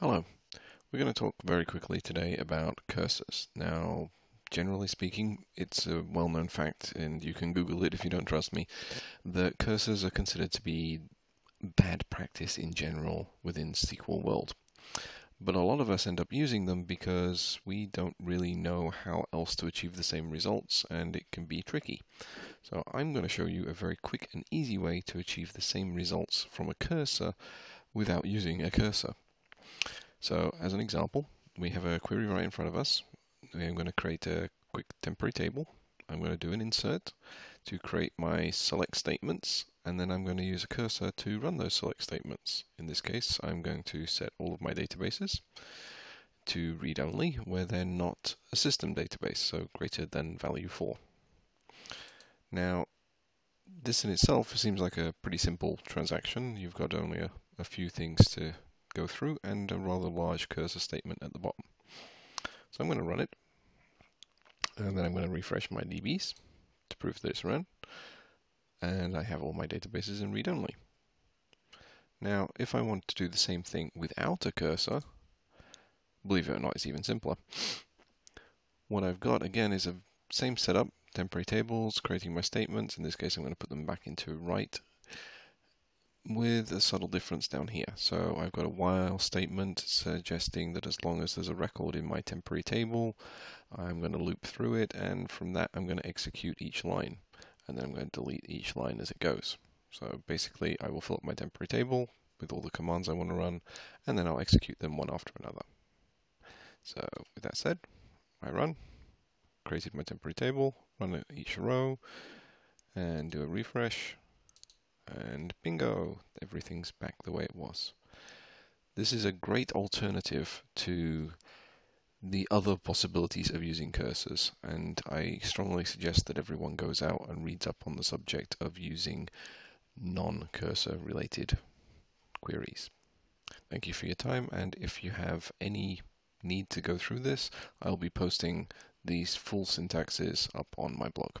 Hello. We're going to talk very quickly today about cursors. Now, generally speaking, it's a well-known fact, and you can Google it if you don't trust me, that cursors are considered to be bad practice in general within SQL world. But a lot of us end up using them because we don't really know how else to achieve the same results, and it can be tricky. So I'm going to show you a very quick and easy way to achieve the same results from a cursor without using a cursor. So as an example, we have a query right in front of us. I'm going to create a quick temporary table. I'm going to do an insert to create my select statements, and then I'm going to use a cursor to run those select statements. In this case, I'm going to set all of my databases to read only where they're not a system database, so greater than value 4. Now, this in itself seems like a pretty simple transaction. You've got only a, a few things to go through and a rather large cursor statement at the bottom. So I'm going to run it and then I'm going to refresh my DBs to prove that it's run and I have all my databases in read-only. Now if I want to do the same thing without a cursor, believe it or not it's even simpler. What I've got again is a same setup, temporary tables, creating my statements, in this case I'm going to put them back into write with a subtle difference down here. So I've got a while statement suggesting that as long as there's a record in my temporary table, I'm going to loop through it, and from that I'm going to execute each line, and then I'm going to delete each line as it goes. So basically I will fill up my temporary table with all the commands I want to run, and then I'll execute them one after another. So with that said, I run, created my temporary table, run each row, and do a refresh, and bingo, everything's back the way it was. This is a great alternative to the other possibilities of using cursors, and I strongly suggest that everyone goes out and reads up on the subject of using non-cursor related queries. Thank you for your time, and if you have any need to go through this, I'll be posting these full syntaxes up on my blog.